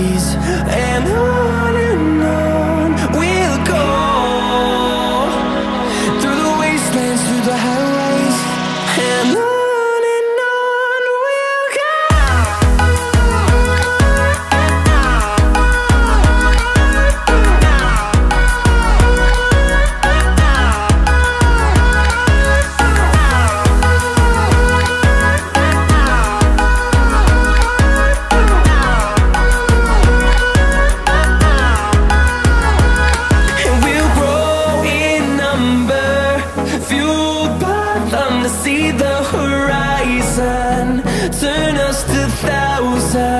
breeze and I just a thousand.